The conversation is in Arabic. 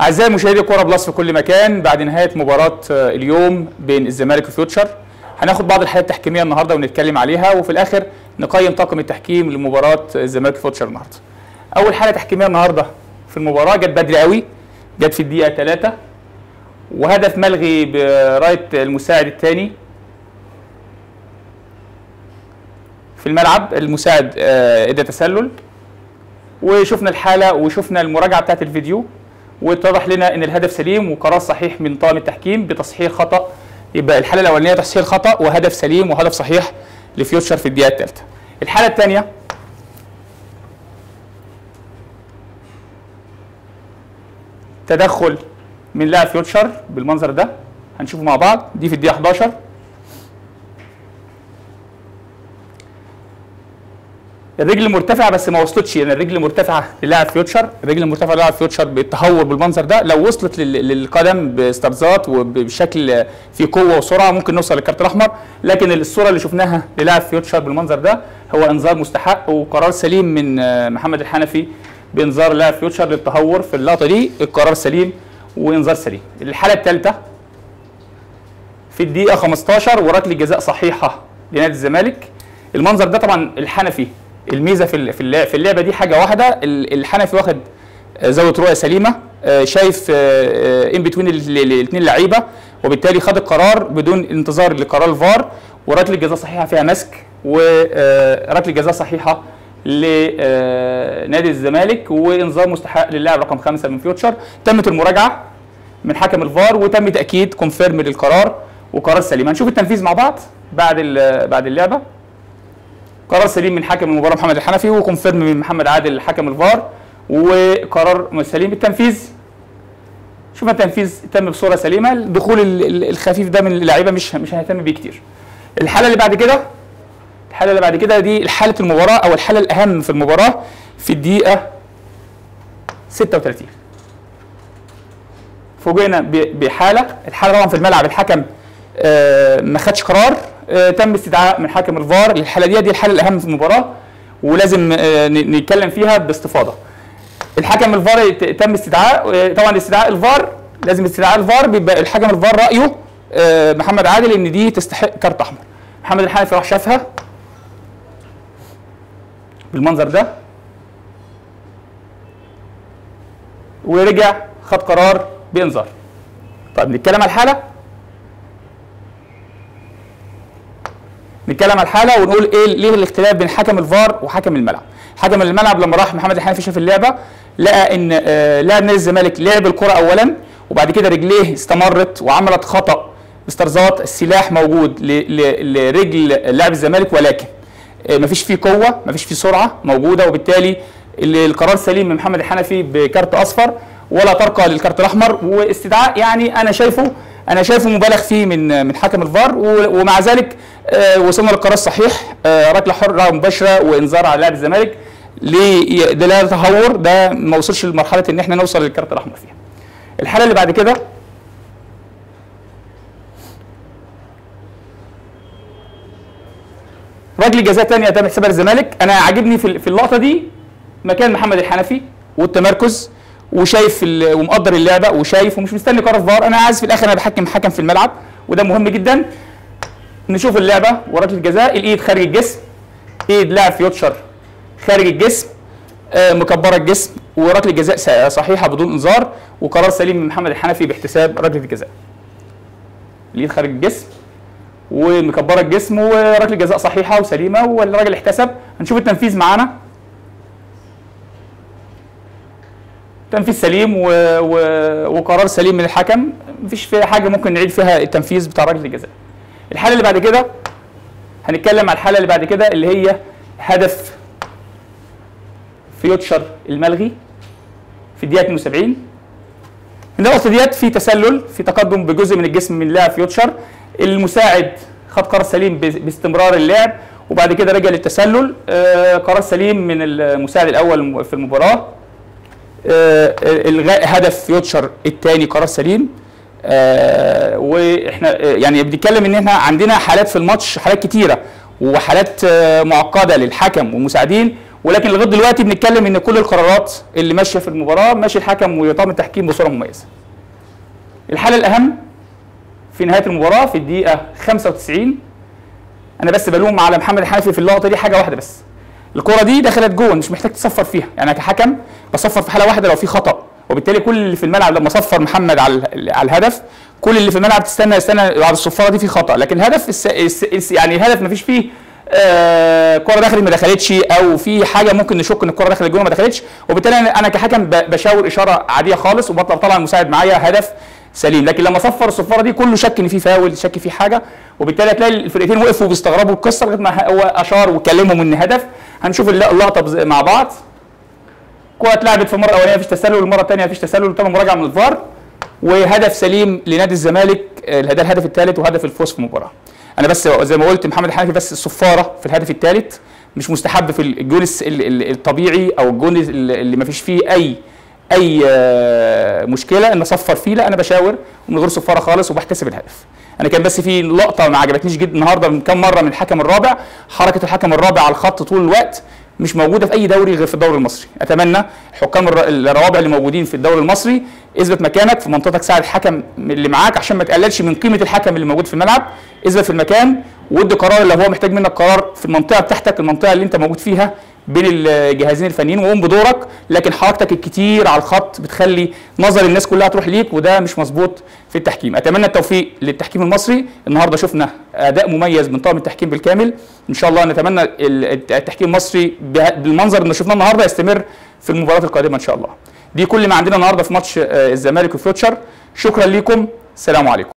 أعزائي مشاهدي كورة بلس في كل مكان بعد نهاية مباراة آه، اليوم بين الزمالك وفيوتشر هناخد بعض الحالات التحكيمية النهاردة ونتكلم عليها وفي الآخر نقيم طاقم التحكيم لمباراة الزمالك وفيوتشر النهاردة. أول حالة تحكيمية النهاردة في المباراة جت بدري قوي جت في الدقيقة 3 وهدف ملغي براية المساعد الثاني في الملعب المساعد آه، ادى تسلل وشفنا الحالة وشفنا المراجعة بتاعت الفيديو واتضح لنا إن الهدف سليم وقرار صحيح من طاقم التحكيم بتصحيح خطأ يبقى الحالة الأولانية تصحيح خطأ وهدف سليم وهدف صحيح لفيوتشر في الدقيقة الثالثة. الحالة الثانية. تدخل من لاعب فيوتشر بالمنظر ده. هنشوفه مع بعض. دي في الدقيقة 11 الرجل مرتفعه بس ما وصلتش يعني الرجل مرتفعه للاعب فيوتشر الرجل مرتفعه للاعب فيوتشر بالتهور بالمنظر ده لو وصلت لل- للقدم باسترزات وبشكل في قوة وسرعة ممكن نوصل للكارت الأحمر لكن الصورة اللي شفناها للاعب فيوتشر بالمنظر ده هو إنذار مستحق وقرار سليم من محمد الحنفي بإنذار لاعب فيوتشر للتهور في اللقطة دي القرار سليم وإنذار سليم. الحالة الثالثة في الدقيقة 15 وركله جزاء صحيحة لنادي الزمالك. المنظر ده طبعا الحنفي الميزة في في اللع- في اللعبة دي حاجة واحدة ال- الحنفي واخد آه، زاوية رؤية سليمة آه، شايف ان between الاثنين لعيبة وبالتالي خد القرار بدون انتظار لقرار الفار وركله جزاء صحيحة فيها مسك وركله جزاء صحيحة لنادي الزمالك وانذار مستحق للاعب رقم خمسة من فيوتشر. تمت المراجعة من حكم الفار وتم تأكيد confirm للقرار وقرار سليم. هنشوف التنفيذ مع بعض بعد بعد اللعبة. قرار سليم من حكم المباراة محمد الحنفي وكونفيرم من محمد عادل حكم الفار وقرار سليم التنفيذ. شوف التنفيذ تم بصورة سليمة الدخول ال- ال- الخفيف ده من اللعيبة مش مش هنهتم بيه كتير. الحالة اللي بعد كده الحالة اللي بعد كده دي حاله المباراة أو الحالة الأهم في المباراة في الدقيقة 36 فوجئنا بحالة الحالة طبعا في الملعب الحكم آه، ما خدش قرار. تم استدعاء من حكم الفار. للحاله دي دي الحالة الأهم في المباراة ولازم آه، نتكلم فيها باستفاضة. الحكم الفار تم استدعاء آه، طبعا استدعاء الفار لازم استدعاء الفار بيبقى الحكم الفار رأيه آه، محمد عادل إن دي تستحق كارت أحمر. محمد الحنفي راح شافها بالمنظر ده ورجع خد قرار بإنذار. طيب نتكلم على الحالة. نتكلم على الحالة ونقول إيه ليه الاختلاف بين حكم الفار وحكم الملعب. حكم الملعب لما راح محمد الحنفي شاف اللعبة لقى إن آه، لاعب نادي الزمالك لعب الكرة اولا وبعد كده رجليه استمرت وعملت خطأ. استرزات السلاح موجود لرجل لاعب الزمالك ولكن آه، مفيش فيه قوة مفيش فيه سرعة موجودة وبالتالي ال- القرار سليم من محمد الحنفي بكارت أصفر ولا ترقى للكارت الأحمر واستدعاء يعني أنا شايفه أنا شايفه مبالغ فيه من من حكم الفار ومع ذلك آه، وصلنا للقرار الصحيح آه، ركله حره مباشرة وإنذار على لاعب الزمالك لدلاله تهور ده ما وصلش لمرحلة إن إحنا نوصل للكارت الأحمر فيها. الحالة اللي بعد كده رجل جزاء ثانية تم حسابها للزمالك أنا عاجبني في اللقطة دي مكان محمد الحنفي والتمركز وشايف ومقدر اللعبة وشايف ومش مستني قرار فار. أنا عايز في الآخر أنا بحكم حكم في الملعب وده مهم جدا. نشوف اللعبة وركله الجزاء. الإيد خارج الجسم. إيد لاعب فيوتشر خارج الجسم. آه، مكبرة الجسم. وركله جزاء صحيحة بدون إنذار. وقرار سليم من محمد الحنفي باحتساب ركلة الجزاء. الإيد خارج الجسم. ومكبرة الجسم وركله جزاء صحيحة وسليمة والراجل احتسب. هنشوف التنفيذ معانا. تنفيذ سليم و... و... وقرار سليم من الحكم. مفيش فيها حاجة ممكن نعيد فيها التنفيذ بتاع ركله الجزاء. الحالة اللي بعد كده هنتكلم على الحالة اللي بعد كده اللي هي هدف فيوتشر الملغي في الدقيقة 72 النقطه ديت في تسلل في تقدم بجزء من الجسم من لاعب فيوتشر. المساعد خد قرار سليم باستمرار اللعب وبعد كده رجع للتسلل. آه، قرار سليم من المساعد الأول في المباراة. الغاء هدف فيوتشر الثاني قرار سليم. آه، وإحنا آه، يعني بنتكلم إن إحنا عندنا حالات في الماتش حالات كتيرة وحالات آه، معقدة للحكم والمساعدين ولكن لغاية دلوقتي بنتكلم إن كل القرارات اللي ماشية في المباراة ماشي الحكم وطاقم التحكيم بصورة مميزة. الحالة الأهم في نهاية المباراة في الدقيقة 95 أنا بس بلوم على محمد الحنفي في اللقطة دي حاجة واحدة بس. الكرة دي دخلت جون مش محتاج تصفر فيها. يعني أنا كحكم بصفر في حالة واحدة لو في خطأ. وبالتالي كل اللي في الملعب لما صفر محمد على على الهدف كل اللي في الملعب تستنى استنى بعد الصفارة دي في خطأ. لكن الهدف الس... الس... الس... يعني الهدف ما فيش فيه آه كرة دخلت ما دخلتش أو في حاجة ممكن نشك إن الكرة دخلت جوه ما دخلتش. وبالتالي أنا كحكم. بشاور إشارة عادية خالص وبطلع طبعا المساعد معايا هدف سليم. لكن لما صفر الصفارة دي كله شك إن في فاول شك في حاجة وبالتالي هتلاقي الفرقتين وقفوا بيستغربوا القصة لغاية ما هو أشار وكلمهم إن هدف. هنشوف الل- اللقطه مع بعض. كره اتلعبت في المرة الأولانية مفيش تسلل. والمرة الثانية مفيش تسلل. وتم مراجعة من الفار. وهدف سليم لنادي الزمالك آه، ده الهدف الثالث وهدف الفوز في المباراه أنا بس زي ما قلت محمد الحنفي بس الصفارة في الهدف الثالث مش مستحب في الجون الطبيعي أو الجون ال- اللي ما فيش فيه أي أي آه، مشكلة ان اصفر فيه لا أنا بشاور ومن غير صفارة خالص وبحتسب الهدف. أنا كان بس في لقطة ما عجبتنيش جدا النهارده من كام مرة من الحكم الرابع حركة الحكم الرابع على الخط طول الوقت مش موجودة في أي دوري غير في الدوري المصري. أتمنى حكام الر- الروابع اللي موجودين في الدوري المصري اثبت مكانك في منطقتك ساعد الحكم اللي معاك عشان ما تقللش من قيمة الحكم اللي موجود في الملعب. اثبت في المكان وادي قرار لو هو محتاج منك قرار في المنطقة بتاعتك المنطقة اللي انت موجود فيها بين الجهازين الفنيين وقوم بدورك لكن حركتك الكتير على الخط بتخلي نظر الناس كلها تروح ليك وده مش مظبوط في التحكيم. أتمنى التوفيق للتحكيم المصري. النهارده شفنا أداء مميز من طاقم التحكيم بالكامل. إن شاء الله نتمنى ال- التحكيم المصري بالمنظر اللي شفناه النهارده يستمر في المباريات القادمة إن شاء الله. دي كل ما عندنا النهارده في ماتش آه، الزمالك وفيوتشر شكرا لكم سلام عليكم.